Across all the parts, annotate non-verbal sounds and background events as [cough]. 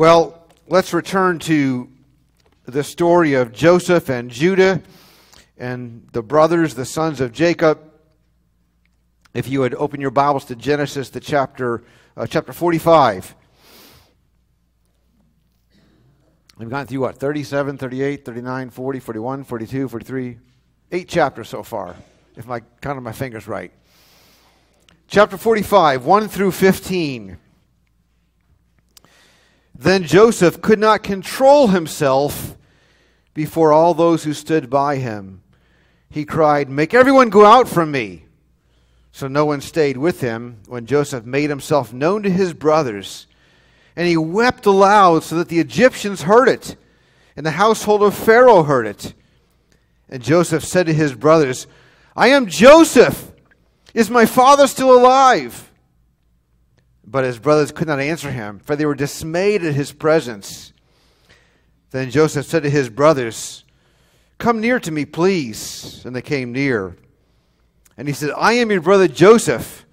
Well, let's return to the story of Joseph and Judah and the brothers, the sons of Jacob. If you would open your Bibles to Genesis, the chapter, uh, chapter 45. We've gone through what? 37, 38, 39, 40, 41, 42, 43. Eight chapters so far, if I counted my fingers right. Chapter 45, 1 through 15. Then Joseph could not control himself before all those who stood by him. He cried, Make everyone go out from me. So no one stayed with him when Joseph made himself known to his brothers. And he wept aloud so that the Egyptians heard it, and the household of Pharaoh heard it. And Joseph said to his brothers, I am Joseph. Is my father still alive? But his brothers could not answer him, for they were dismayed at his presence. Then Joseph said to his brothers, Come near to me, please. And they came near. And he said, I am your brother Joseph,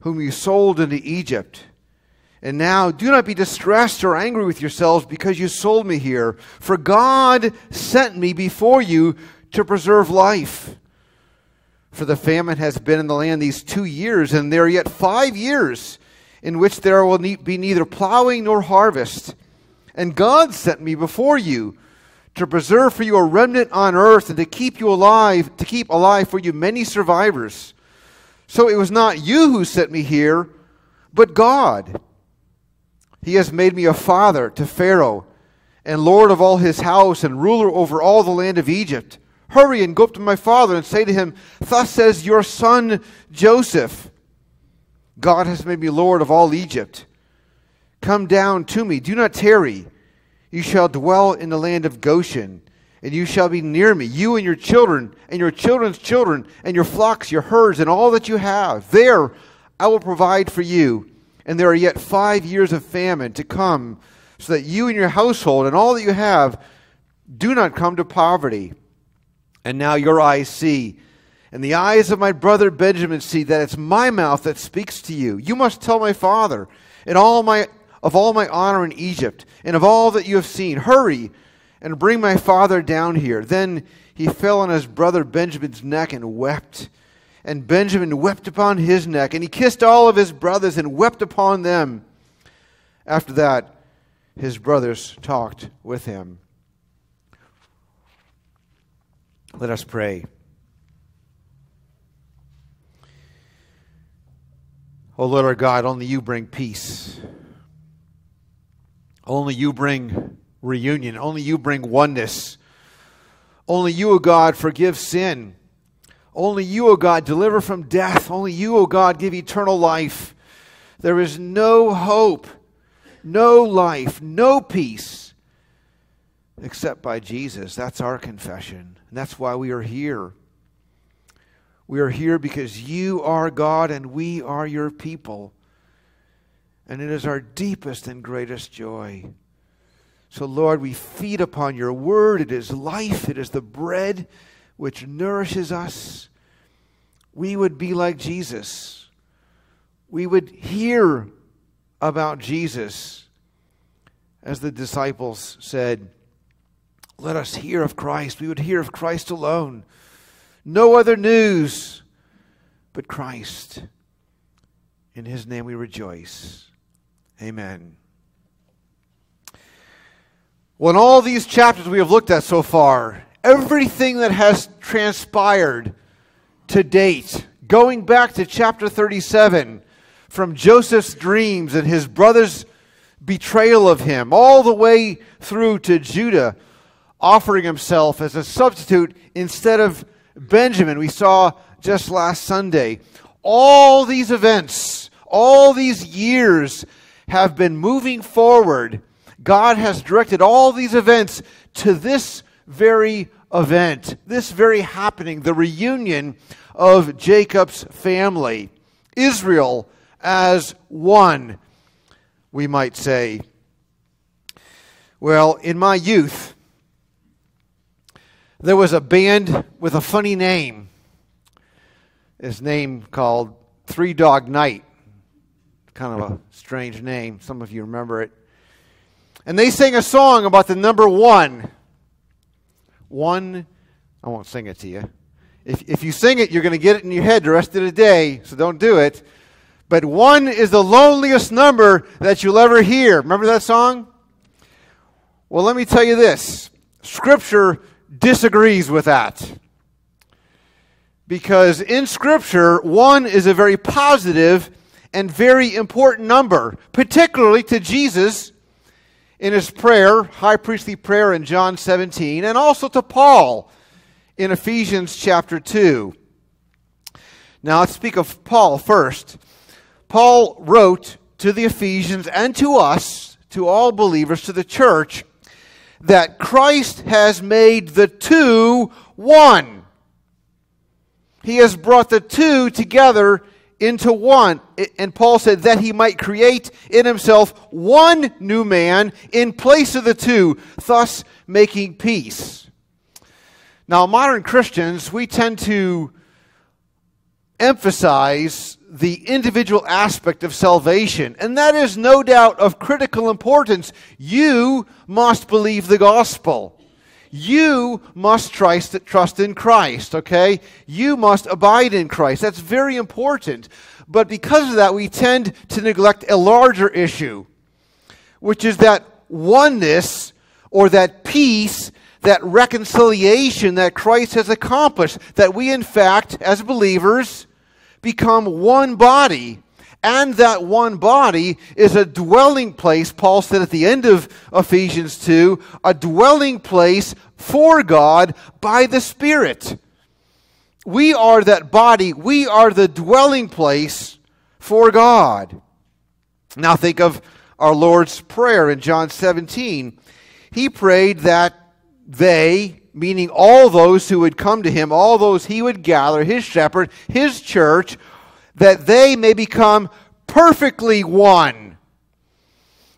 whom you sold into Egypt. And now do not be distressed or angry with yourselves because you sold me here, for God sent me before you to preserve life. For the famine has been in the land these two years, and there are yet five years in which there will be neither plowing nor harvest. And God sent me before you to preserve for you a remnant on earth and to keep you alive, to keep alive for you many survivors. So it was not you who sent me here, but God. He has made me a father to Pharaoh and lord of all his house and ruler over all the land of Egypt. Hurry and go up to my father and say to him, Thus says your son Joseph. God has made me Lord of all Egypt. Come down to me, do not tarry. You shall dwell in the land of Goshen, and you shall be near me, you and your children, and your children's children, and your flocks, your herds, and all that you have. There I will provide for you. And there are yet five years of famine to come, so that you and your household and all that you have do not come to poverty. And now your eyes see and the eyes of my brother Benjamin see that it's my mouth that speaks to you. You must tell my father and all my of all my honor in Egypt and of all that you have seen. Hurry and bring my father down here. Then he fell on his brother Benjamin's neck and wept. And Benjamin wept upon his neck, and he kissed all of his brothers and wept upon them. After that, his brothers talked with him. Let us pray. Oh Lord our God, only you bring peace. Only you bring reunion. Only you bring oneness. Only you, O God, forgive sin. Only you, O God, deliver from death. Only you, O God, give eternal life. There is no hope, no life, no peace except by Jesus. That's our confession. And that's why we are here. We are here because you are God and we are your people. And it is our deepest and greatest joy. So, Lord, we feed upon your word. It is life, it is the bread which nourishes us. We would be like Jesus. We would hear about Jesus. As the disciples said, Let us hear of Christ. We would hear of Christ alone. No other news but Christ. In his name we rejoice. Amen. Well, in all these chapters we have looked at so far, everything that has transpired to date, going back to chapter 37, from Joseph's dreams and his brother's betrayal of him, all the way through to Judah offering himself as a substitute instead of Benjamin, we saw just last Sunday. All these events, all these years have been moving forward. God has directed all these events to this very event, this very happening, the reunion of Jacob's family. Israel as one, we might say. Well, in my youth, there was a band with a funny name. His name called Three Dog Night. Kind of a strange name. Some of you remember it. And they sang a song about the number one. One, I won't sing it to you. If, if you sing it, you're going to get it in your head the rest of the day, so don't do it. But one is the loneliest number that you'll ever hear. Remember that song? Well, let me tell you this Scripture disagrees with that. Because in Scripture, one is a very positive and very important number, particularly to Jesus in his prayer, high priestly prayer in John 17, and also to Paul in Ephesians chapter 2. Now let's speak of Paul first. Paul wrote to the Ephesians and to us, to all believers, to the church, that Christ has made the two one. He has brought the two together into one. And Paul said that he might create in himself one new man in place of the two, thus making peace. Now, modern Christians, we tend to emphasize the individual aspect of salvation, and that is no doubt of critical importance. You must believe the gospel. You must trust, trust in Christ, okay? You must abide in Christ. That's very important. But because of that, we tend to neglect a larger issue, which is that oneness or that peace, that reconciliation that Christ has accomplished. That we, in fact, as believers, become one body. And that one body is a dwelling place, Paul said at the end of Ephesians 2, a dwelling place for God by the Spirit. We are that body, we are the dwelling place for God. Now think of our Lord's Prayer in John 17. He prayed that they, meaning all those who would come to him, all those he would gather, his shepherd, his church, that they may become perfectly one.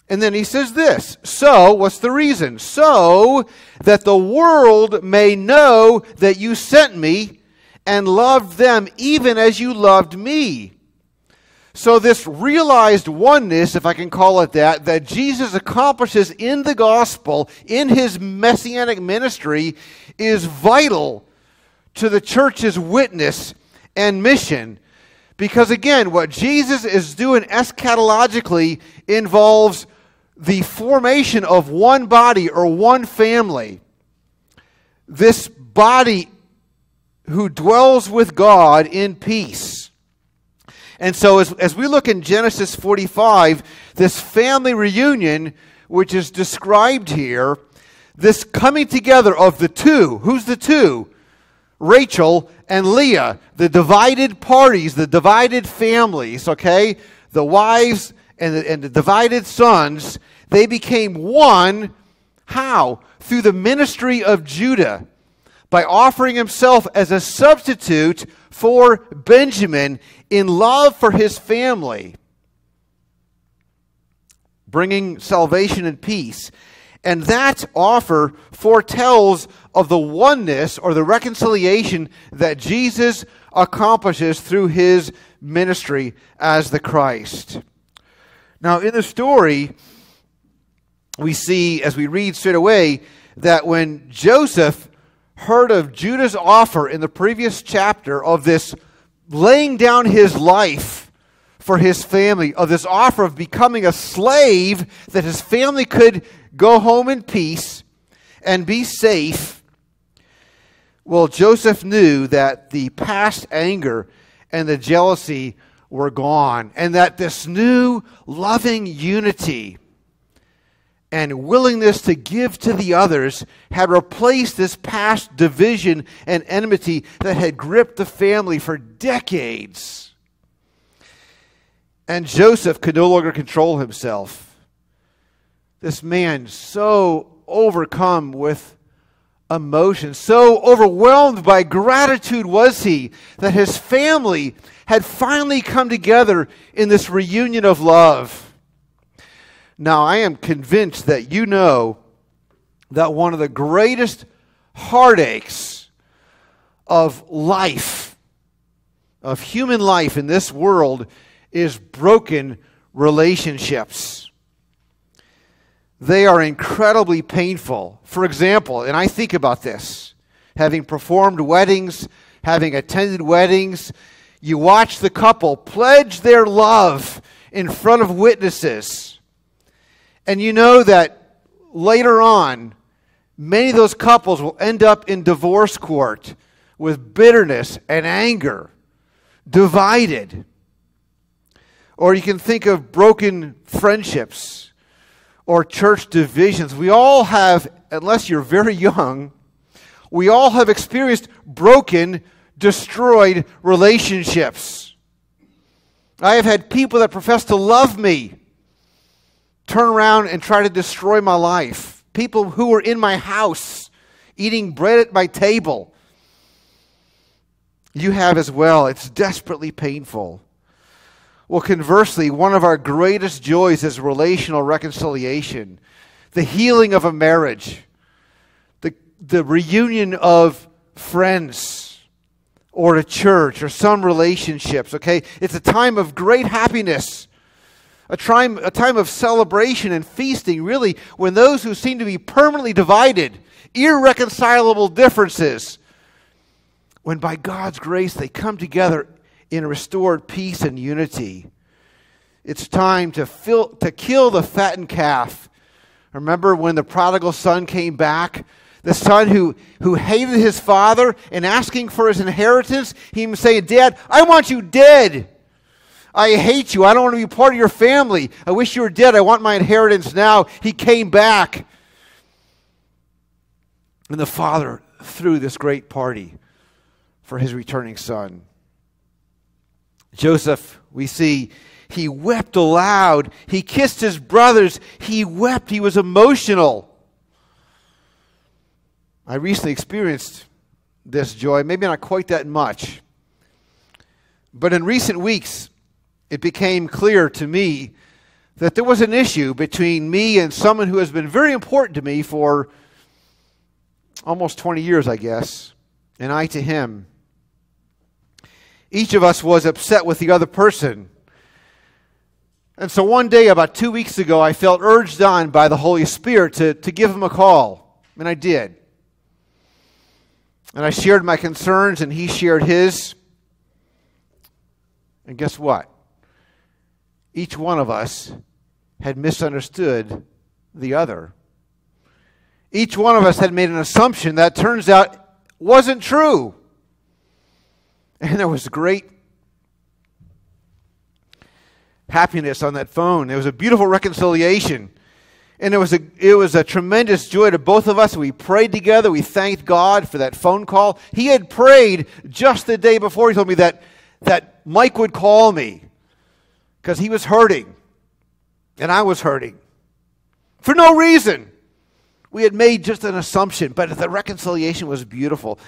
And then he says this So, what's the reason? So that the world may know that you sent me and loved them even as you loved me. So, this realized oneness, if I can call it that, that Jesus accomplishes in the gospel, in his messianic ministry, is vital to the church's witness and mission. Because again, what Jesus is doing eschatologically involves the formation of one body or one family. This body who dwells with God in peace. And so, as, as we look in Genesis 45, this family reunion, which is described here, this coming together of the two, who's the two? Rachel and Leah, the divided parties, the divided families, okay? The wives and the, and the divided sons, they became one. How? Through the ministry of Judah by offering himself as a substitute for Benjamin in love for his family, bringing salvation and peace. And that offer foretells of the oneness or the reconciliation that Jesus accomplishes through his ministry as the Christ. Now, in the story, we see, as we read straight away, that when Joseph heard of Judah's offer in the previous chapter of this laying down his life for his family, of this offer of becoming a slave that his family could go home in peace and be safe. Well, Joseph knew that the past anger and the jealousy were gone, and that this new loving unity and willingness to give to the others had replaced this past division and enmity that had gripped the family for decades. And Joseph could no longer control himself. This man, so overcome with emotion, so overwhelmed by gratitude was he that his family had finally come together in this reunion of love. Now, I am convinced that you know that one of the greatest heartaches of life, of human life in this world, is broken relationships. they are incredibly painful. For example, and I think about this having performed weddings, having attended weddings, you watch the couple pledge their love in front of witnesses. And you know that later on, many of those couples will end up in divorce court with bitterness and anger, divided. Or you can think of broken friendships or church divisions. We all have, unless you're very young, we all have experienced broken, destroyed relationships. I have had people that profess to love me turn around and try to destroy my life. People who were in my house, eating bread at my table. You have as well. It's desperately painful. Well, conversely, one of our greatest joys is relational reconciliation, the healing of a marriage, the, the reunion of friends or a church or some relationships, okay? It's a time of great happiness, a time, a time of celebration and feasting, really, when those who seem to be permanently divided, irreconcilable differences, when by God's grace they come together in restored peace and unity. It's time to, fill, to kill the fattened calf. Remember when the prodigal son came back? The son who, who hated his father and asking for his inheritance, he was saying, Dad, I want you dead. I hate you. I don't want to be part of your family. I wish you were dead. I want my inheritance now. He came back. And the father threw this great party for his returning son. Joseph, we see, he wept aloud. He kissed his brothers. He wept. He was emotional. I recently experienced this joy, maybe not quite that much. But in recent weeks, it became clear to me that there was an issue between me and someone who has been very important to me for almost 20 years, I guess, and I to him each of us was upset with the other person. And so one day, about two weeks ago, I felt urged on by the Holy Spirit to, to give him a call. And I did. And I shared my concerns, and he shared his. And guess what? Each one of us had misunderstood the other. Each one of us had made an assumption that turns out wasn't true. And there was great happiness on that phone. There was a beautiful reconciliation. And it was a it was a tremendous joy to both of us. We prayed together. We thanked God for that phone call. He had prayed just the day before. He told me that that Mike would call me because he was hurting, and I was hurting for no reason. We had made just an assumption, but the reconciliation was beautiful.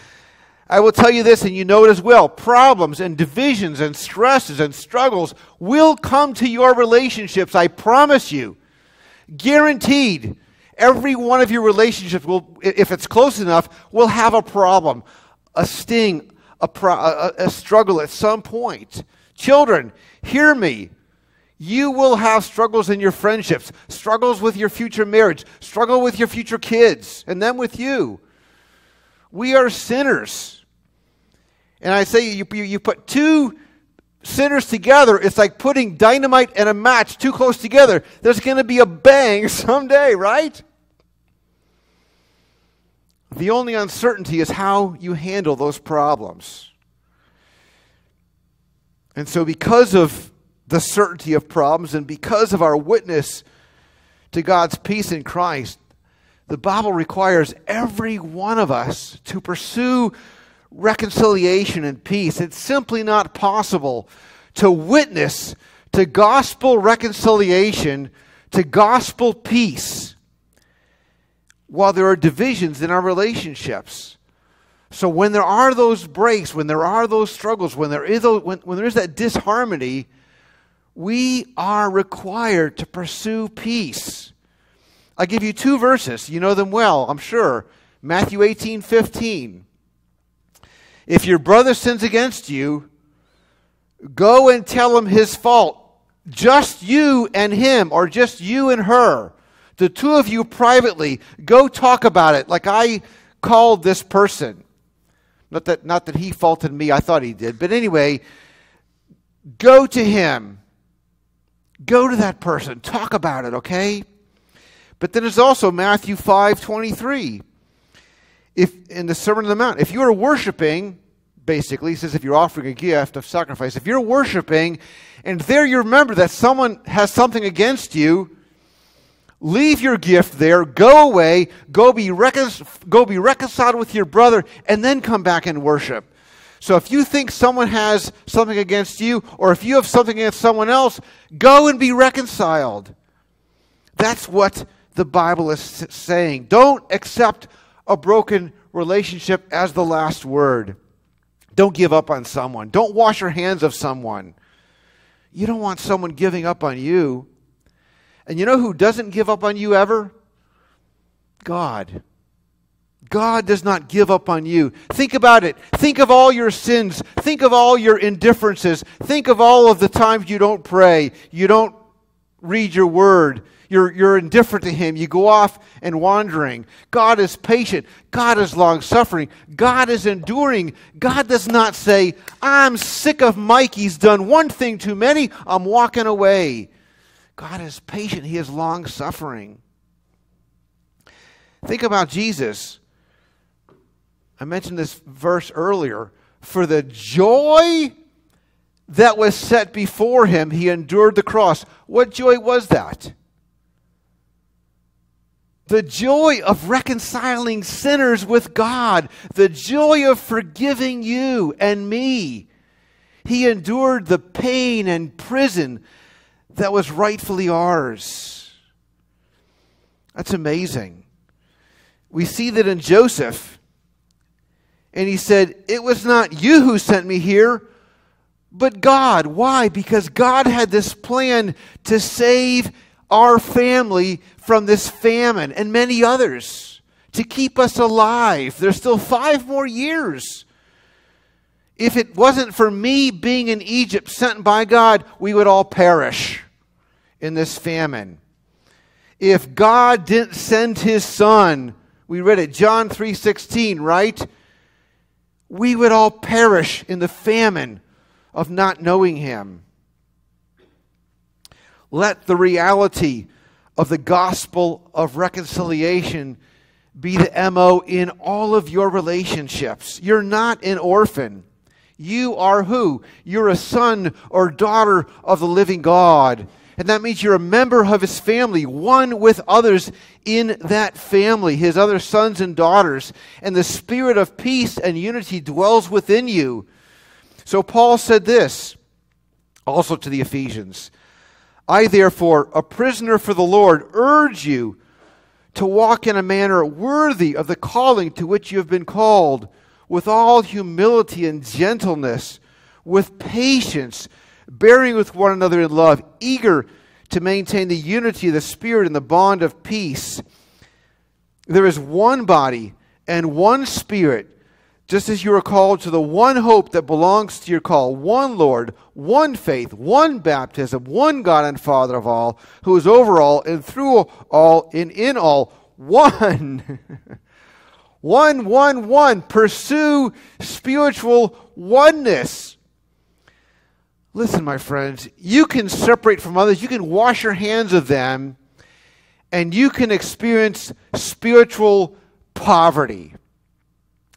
I will tell you this, and you know it as well problems and divisions and stresses and struggles will come to your relationships. I promise you. Guaranteed. Every one of your relationships will, if it's close enough, will have a problem, a sting, a, pro, a, a struggle at some point. Children, hear me. You will have struggles in your friendships, struggles with your future marriage, struggle with your future kids, and then with you. We are sinners. And I say you, you, you put two sinners together, it's like putting dynamite and a match too close together. There's going to be a bang [laughs] someday, right? The only uncertainty is how you handle those problems. And so, because of the certainty of problems and because of our witness to God's peace in Christ, the Bible requires every one of us to pursue reconciliation and peace. It's simply not possible to witness to gospel reconciliation, to gospel peace, while there are divisions in our relationships. So when there are those breaks, when there are those struggles, when there is, when, when there is that disharmony, we are required to pursue peace. i give you two verses. You know them well, I'm sure. Matthew 18, 15. If your brother sins against you, go and tell him his fault. Just you and him, or just you and her. The two of you privately, go talk about it like I called this person. Not that, not that he faulted me, I thought he did. But anyway, go to him. Go to that person. Talk about it, okay? But then there's also Matthew 5 23. If in the Sermon on the Mount, if you are worshiping, basically, says if you're offering a gift of sacrifice, if you're worshiping and there you remember that someone has something against you, leave your gift there, go away, go be, recon- go be reconciled with your brother, and then come back and worship. So if you think someone has something against you, or if you have something against someone else, go and be reconciled. That's what the Bible is saying. Don't accept a broken relationship as the last word. Don't give up on someone. Don't wash your hands of someone. You don't want someone giving up on you. And you know who doesn't give up on you ever? God. God does not give up on you. Think about it. Think of all your sins. Think of all your indifferences. Think of all of the times you don't pray, you don't read your word, you're, you're indifferent to Him. You go off and wandering. God is patient. God is long suffering. God is enduring. God does not say, I'm sick of Mike. He's done one thing too many. I'm walking away. God is patient. He is long suffering. Think about Jesus. I mentioned this verse earlier. For the joy that was set before him, he endured the cross. What joy was that? the joy of reconciling sinners with God, the joy of forgiving you and me. He endured the pain and prison that was rightfully ours. That's amazing. We see that in Joseph. And he said, It was not you who sent me here, but God. Why? Because God had this plan to save our family from this famine and many others to keep us alive. There's still five more years. If it wasn't for me being in Egypt sent by God, we would all perish in this famine. If God didn't send his son, we read it John 3:16, right? We would all perish in the famine of not knowing him. Let the reality of the gospel of reconciliation be the MO in all of your relationships. You're not an orphan. You are who? You're a son or daughter of the living God. And that means you're a member of his family, one with others in that family, his other sons and daughters. And the spirit of peace and unity dwells within you. So Paul said this also to the Ephesians I, therefore, a prisoner for the Lord, urge you to walk in a manner worthy of the calling to which you have been called, with all humility and gentleness, with patience, bearing with one another in love, eager to maintain the unity of the Spirit in the bond of peace. There is one body and one Spirit just as you are called to the one hope that belongs to your call, one Lord, one faith, one baptism, one God and Father of all, who is over all and through all and in all, one. [laughs] one, one, one. Pursue spiritual oneness. Listen, my friends, you can separate from others, you can wash your hands of them, and you can experience spiritual poverty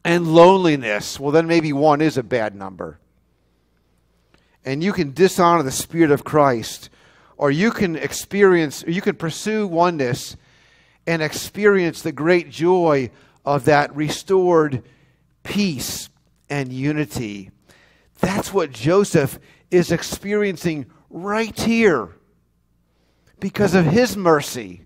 and loneliness, well, then maybe one is a bad number. And you can dishonor the Spirit of Christ, or you can experience, you can pursue oneness and experience the great joy of that restored peace and unity. That's what Joseph is experiencing right here because of his mercy,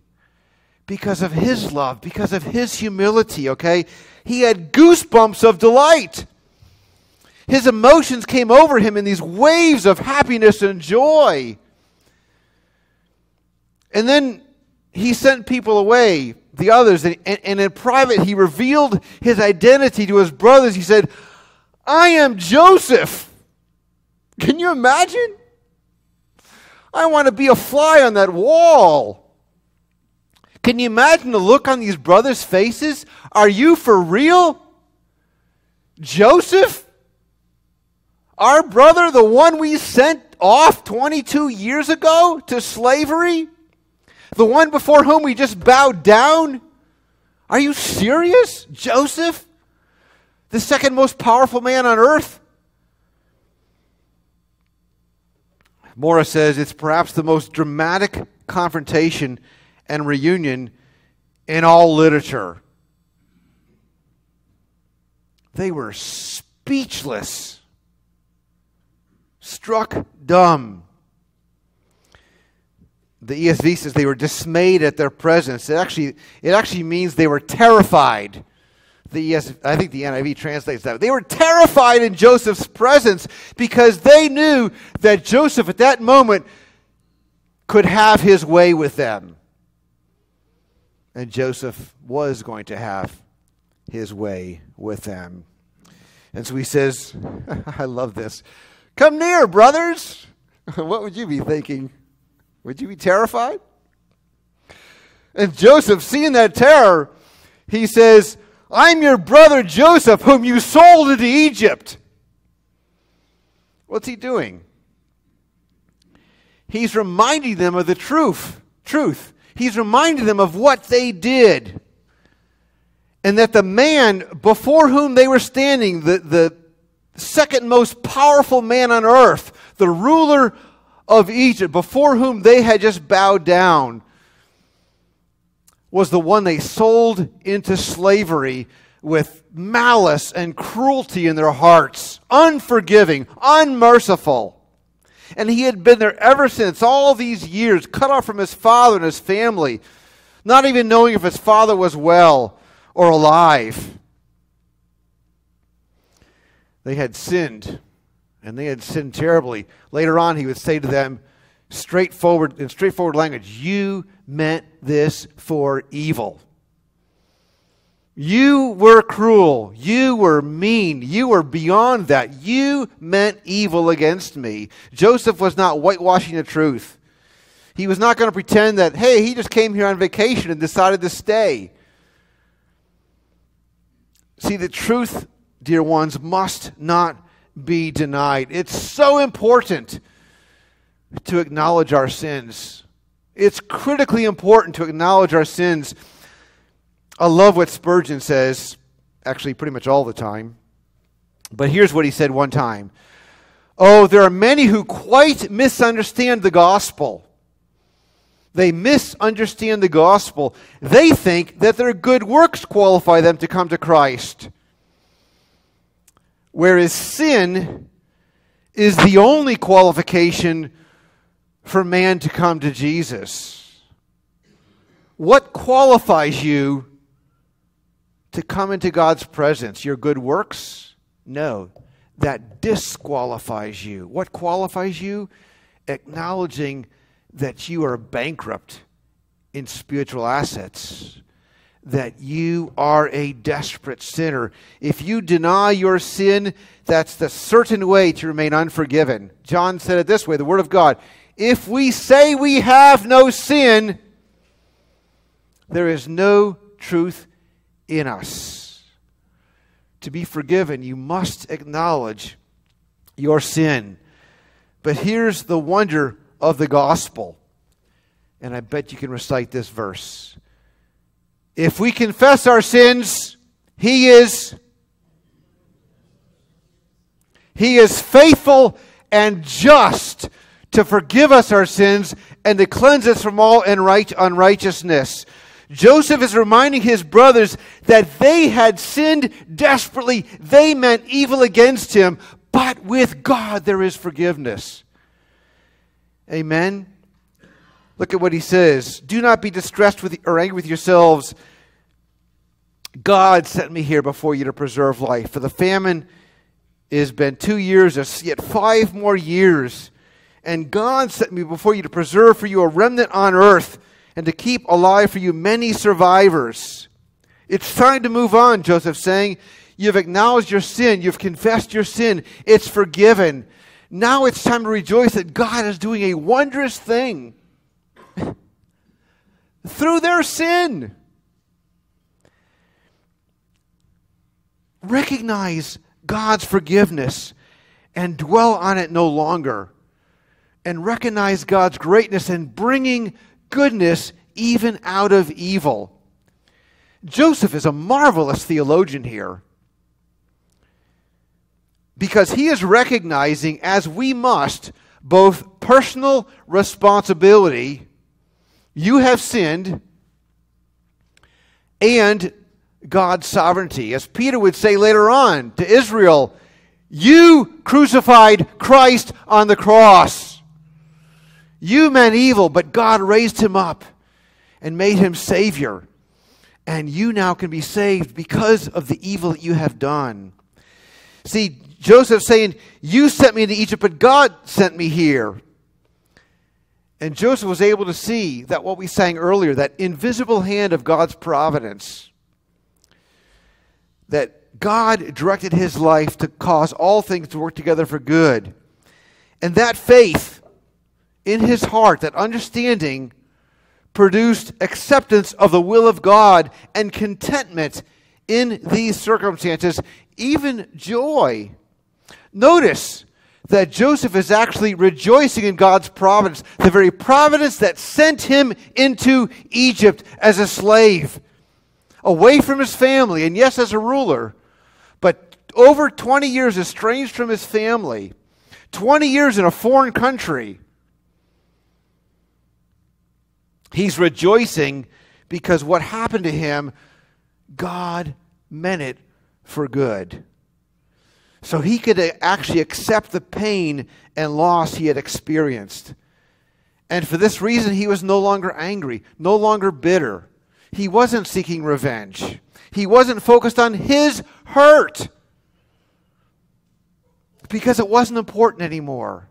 because of his love, because of his humility, okay? he had goosebumps of delight. His emotions came over him in these waves of happiness and joy. And then he sent people away, the others, and, and, in private he revealed his identity to his brothers. He said, I am Joseph. Can you imagine? I want to be a fly on that wall. Can you imagine the look on these brothers' faces? Are you for real? Joseph? Our brother, the one we sent off 22 years ago to slavery? The one before whom we just bowed down? Are you serious? Joseph? The second most powerful man on earth? Morris says it's perhaps the most dramatic confrontation and reunion in all literature. They were speechless, struck dumb. The ESV says they were dismayed at their presence. It actually, it actually means they were terrified. The ES, I think the NIV translates that. They were terrified in Joseph's presence because they knew that Joseph at that moment could have his way with them. And Joseph was going to have his way with them. And so he says, [laughs] I love this. Come near, brothers. [laughs] what would you be thinking? Would you be terrified? And Joseph, seeing that terror, he says, I'm your brother Joseph, whom you sold into Egypt. What's he doing? He's reminding them of the truth. Truth. He's reminding them of what they did. And that the man before whom they were standing, the, the second most powerful man on earth, the ruler of Egypt, before whom they had just bowed down, was the one they sold into slavery with malice and cruelty in their hearts, unforgiving, unmerciful. And he had been there ever since, all these years, cut off from his father and his family, not even knowing if his father was well or alive. They had sinned, and they had sinned terribly. Later on, he would say to them, straightforward, in straightforward language, You meant this for evil. You were cruel. You were mean. You were beyond that. You meant evil against me. Joseph was not whitewashing the truth. He was not going to pretend that, hey, he just came here on vacation and decided to stay. See, the truth, dear ones, must not be denied. It's so important to acknowledge our sins. It's critically important to acknowledge our sins I love what Spurgeon says, actually, pretty much all the time. But here's what he said one time Oh, there are many who quite misunderstand the gospel. They misunderstand the gospel. They think that their good works qualify them to come to Christ. Whereas sin is the only qualification for man to come to Jesus. What qualifies you to come into God's presence. Your good works? No. That disqualifies you. What qualifies you? Acknowledging that you are bankrupt in spiritual assets, that you are a desperate sinner. If you deny your sin, that's the certain way to remain unforgiven. John said it this way the Word of God if we say we have no sin, there is no truth in us. To be forgiven, you must acknowledge your sin. But here's the wonder of the gospel. And I bet you can recite this verse. If we confess our sins, He is. He is faithful and just to forgive us our sins and to cleanse us from all unrighteousness. Joseph is reminding his brothers that they had sinned desperately. They meant evil against him, but with God there is forgiveness. Amen. Look at what he says. Do not be distressed with or angry with yourselves. God sent me here before you to preserve life. For the famine has been two years, yet five more years. And God sent me before you to preserve for you a remnant on earth and to keep alive for you many survivors. It's time to move on, Joseph saying. You've acknowledged your sin, you've confessed your sin, it's forgiven. Now it's time to rejoice that God is doing a wondrous thing. [laughs] through their sin. Recognize God's forgiveness and dwell on it no longer. And recognize God's greatness in bringing goodness even out of evil. Joseph is a marvelous theologian here because he is recognizing, as we must, both personal responsibility, you have sinned, and God's sovereignty. As Peter would say later on to Israel, you crucified Christ on the cross. You meant evil, but God raised him up and made him Savior. And you now can be saved because of the evil that you have done. See, Joseph saying, You sent me into Egypt, but God sent me here. And Joseph was able to see that what we sang earlier, that invisible hand of God's providence, that God directed his life to cause all things to work together for good. And that faith in his heart, that understanding, produced acceptance of the will of God and contentment in these circumstances, even joy. Notice that Joseph is actually rejoicing in God's providence, the very providence that sent him into Egypt as a slave, away from his family, and yes, as a ruler, but over 20 years estranged from his family, 20 years in a foreign country. He's rejoicing because what happened to him, God meant it for good. So he could actually accept the pain and loss he had experienced. And for this reason, he was no longer angry, no longer bitter. He wasn't seeking revenge. He wasn't focused on his hurt because it wasn't important anymore.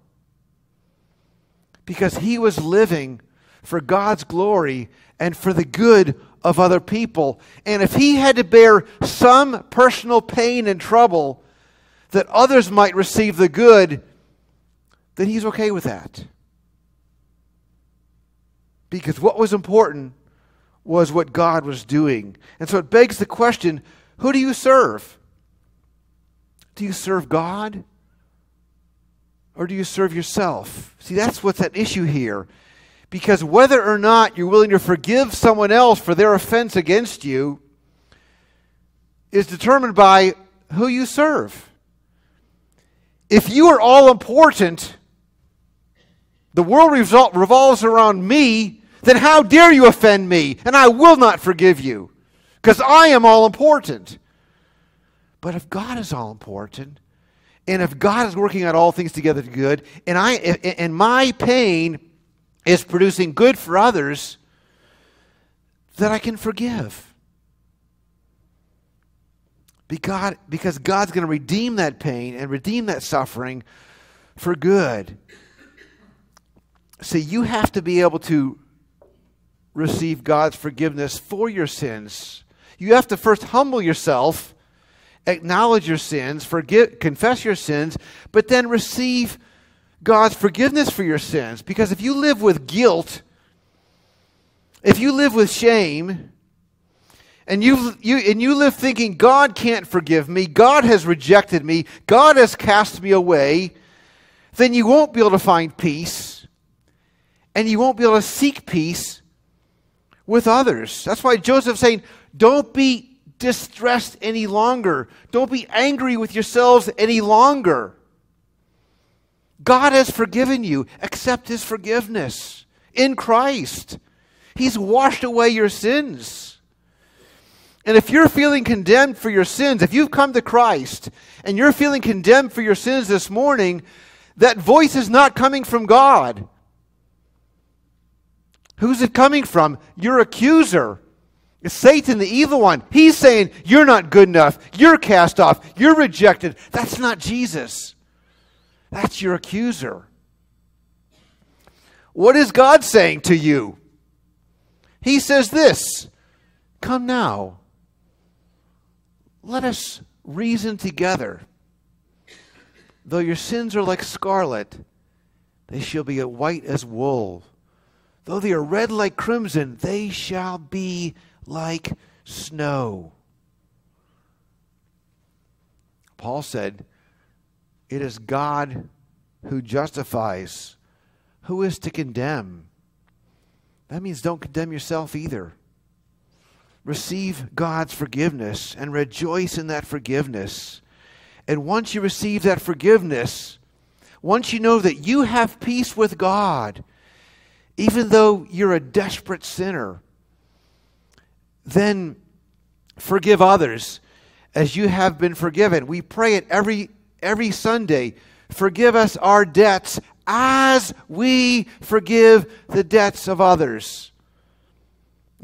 Because he was living for God's glory and for the good of other people. And if he had to bear some personal pain and trouble that others might receive the good, then he's okay with that. Because what was important was what God was doing. And so it begs the question who do you serve? Do you serve God? Or do you serve yourself? See, that's what's at issue here. Because whether or not you're willing to forgive someone else for their offense against you is determined by who you serve. If you are all important, the world revolves around me, then how dare you offend me? And I will not forgive you because I am all important. But if God is all important, and if God is working out all things together to good, and I and my pain is producing good for others that I can forgive. Because, God's going to redeem that pain and redeem that suffering for good. See, you have to be able to receive God's forgiveness for your sins. You have to first humble yourself, acknowledge your sins, forget, confess your sins, but then receive God's forgiveness for your sins. Because if you live with guilt, if you live with shame, and you, you, and you live thinking, God can't forgive me, God has rejected me, God has cast me away, then you won't be able to find peace, and you won't be able to seek peace with others. That's why Joseph's saying, don't be distressed any longer. Don't be angry with yourselves any longer. God has forgiven you. Accept his forgiveness in Christ. He's washed away your sins. And if you're feeling condemned for your sins, if you've come to Christ and you're feeling condemned for your sins this morning, that voice is not coming from God. Who's it coming from? Your accuser. It's Satan, the evil one. He's saying, You're not good enough. You're cast off. You're rejected. That's not Jesus. That's your accuser. What is God saying to you? He says this Come now, let us reason together. Though your sins are like scarlet, they shall be white as wool. Though they are red like crimson, they shall be like snow. Paul said, It is God who justifies. Who is to condemn? That means don't condemn yourself either. Receive God's forgiveness and rejoice in that forgiveness. And once you receive that forgiveness, once you know that you have peace with God, even though you're a desperate sinner, then forgive others as you have been forgiven. We pray it every every Sunday. Forgive us our debts as we forgive the debts of others.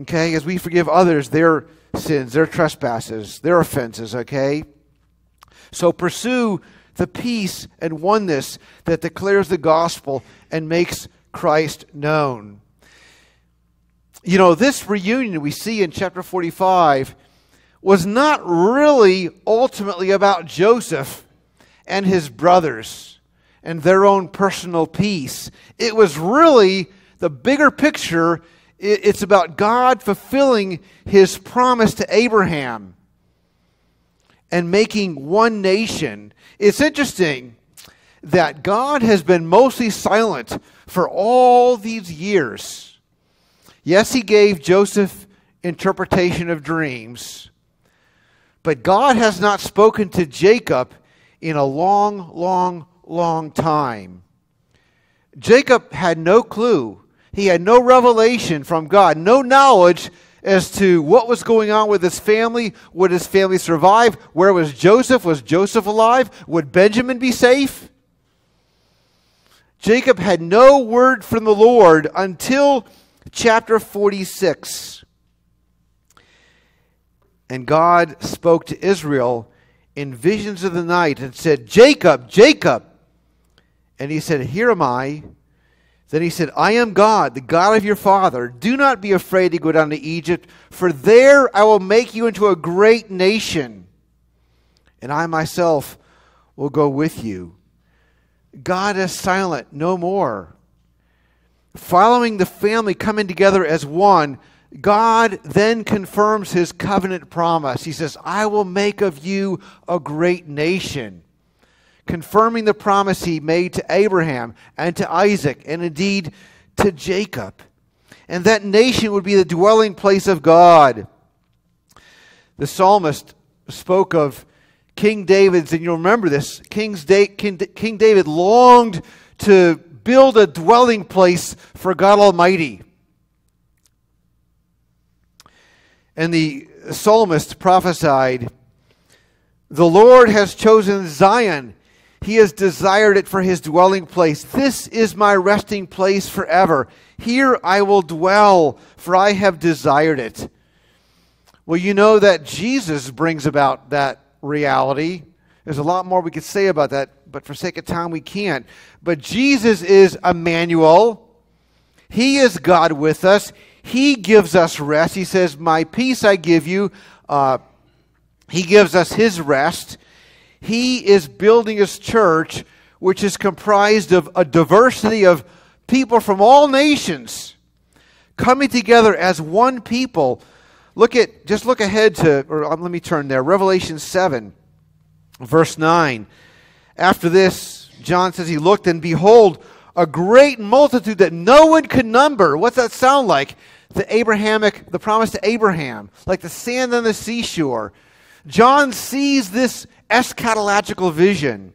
Okay, as we forgive others their sins, their trespasses, their offenses, okay? So pursue the peace and oneness that declares the gospel and makes Christ known. You know, this reunion we see in chapter 45 was not really ultimately about Joseph and his brothers and their own personal peace. It was really the bigger picture. It's about God fulfilling his promise to Abraham and making one nation. It's interesting that God has been mostly silent for all these years. Yes, he gave Joseph interpretation of dreams, but God has not spoken to Jacob in a long, long, long time. Jacob had no clue. He had no revelation from God, no knowledge as to what was going on with his family. Would his family survive? Where was Joseph? Was Joseph alive? Would Benjamin be safe? Jacob had no word from the Lord until chapter 46. And God spoke to Israel in visions of the night and said, Jacob, Jacob. And he said, Here am I. Then he said, I am God, the God of your father. Do not be afraid to go down to Egypt, for there I will make you into a great nation, and I myself will go with you. God is silent no more. Following the family coming together as one, God then confirms his covenant promise. He says, I will make of you a great nation confirming the promise he made to Abraham and to Isaac and indeed to Jacob. And that nation would be the dwelling place of God. The psalmist spoke of King David's, and you'll remember this King's King David longed to build a dwelling place for God Almighty. And the psalmist prophesied, The Lord has chosen Zion he has desired it for his dwelling place. This is my resting place forever. Here I will dwell, for I have desired it. Well, you know that Jesus brings about that reality. There's a lot more we could say about that, but for sake of time, we can't. But Jesus is Emmanuel. He is God with us. He gives us rest. He says, My peace I give you. Uh, he gives us His rest. He is building his church, which is comprised of a diversity of people from all nations coming together as one people. Look at, just look ahead to, or um, let me turn there, Revelation 7, verse 9. After this, John says he looked, and behold, a great multitude that no one could number. What's that sound like? The Abrahamic, the promise to Abraham, like the sand on the seashore. John sees this eschatological vision.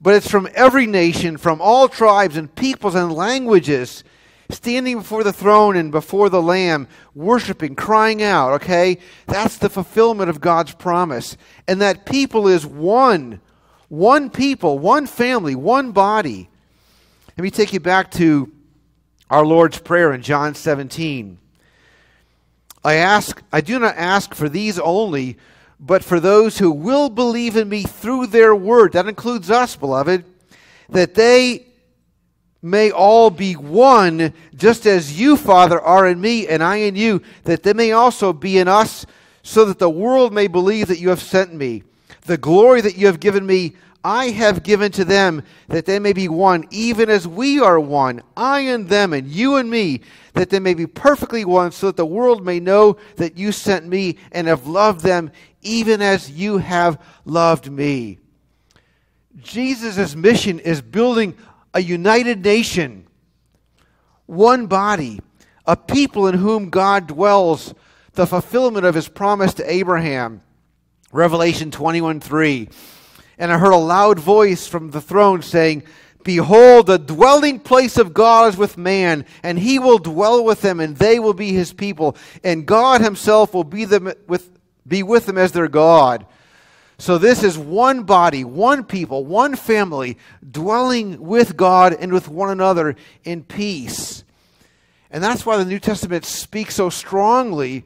But it's from every nation, from all tribes and peoples and languages, standing before the throne and before the Lamb, worshiping, crying out, okay? That's the fulfillment of God's promise. And that people is one. One people, one family, one body. Let me take you back to our Lord's Prayer in John 17. I ask, I do not ask for these only but for those who will believe in me through their word. That includes us, beloved, that they may all be one, just as you, Father, are in me and I in you, that they may also be in us, so that the world may believe that you have sent me. The glory that you have given me, I have given to them that they may be one, even as we are one, I and them, and you and me, that they may be perfectly one, so that the world may know that you sent me and have loved them, even as you have loved me. Jesus' mission is building a united nation, one body, a people in whom God dwells, the fulfillment of his promise to Abraham. Revelation 21 3. And I heard a loud voice from the throne saying, Behold, the dwelling place of God is with man, and he will dwell with them, and they will be his people, and God himself will be, them with, be with them as their God. So, this is one body, one people, one family dwelling with God and with one another in peace. And that's why the New Testament speaks so strongly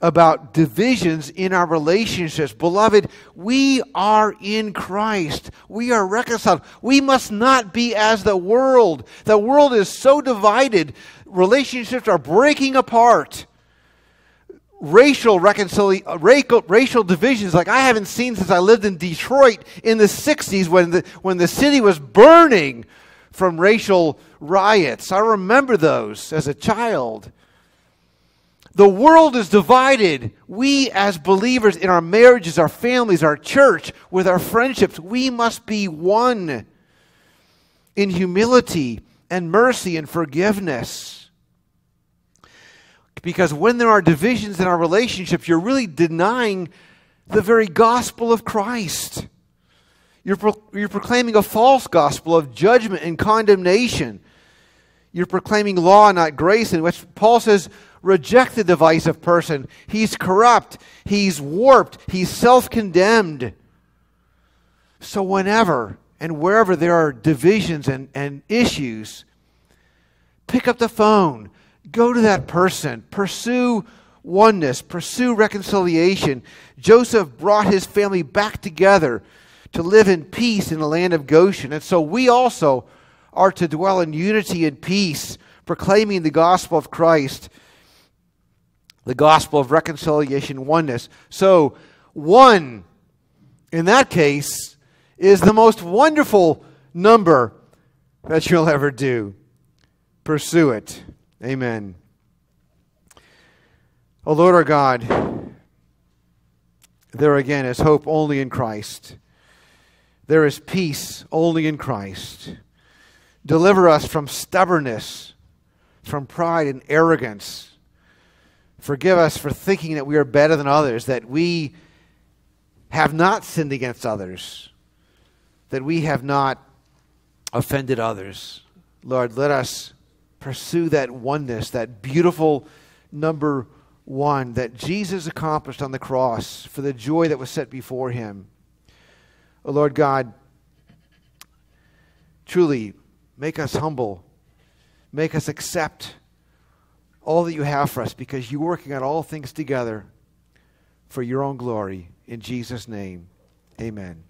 about divisions in our relationships. Beloved, we are in Christ. We are reconciled. We must not be as the world. The world is so divided, relationships are breaking apart. Racial reconciliation, uh, racial, racial divisions like I haven't seen since I lived in Detroit in the 60s when the, when the city was burning from racial riots. I remember those as a child. The world is divided. We, as believers in our marriages, our families, our church, with our friendships, we must be one in humility and mercy and forgiveness. Because when there are divisions in our relationships, you're really denying the very gospel of Christ. You're, pro- you're proclaiming a false gospel of judgment and condemnation. You're proclaiming law, not grace, in which Paul says, reject the divisive person. He's corrupt, he's warped, he's self condemned. So, whenever and wherever there are divisions and, and issues, pick up the phone, go to that person, pursue oneness, pursue reconciliation. Joseph brought his family back together to live in peace in the land of Goshen. And so we also are to dwell in unity and peace, proclaiming the gospel of Christ the gospel of reconciliation, oneness. So, one, in that case, is the most wonderful number that you'll ever do. Pursue it. Amen. O Lord our God, there again is hope only in Christ. There is peace only in Christ. Deliver us from stubbornness, from pride and arrogance Forgive us for thinking that we are better than others, that we have not sinned against others, that we have not offended others. Lord, let us pursue that oneness, that beautiful number one that Jesus accomplished on the cross for the joy that was set before him. Oh, Lord God, truly make us humble, make us accept all that you have for us because you're working on all things together for your own glory. In Jesus' name, amen.